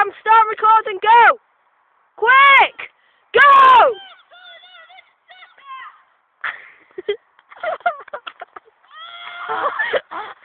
Sam, start recording, go! Quick! Go!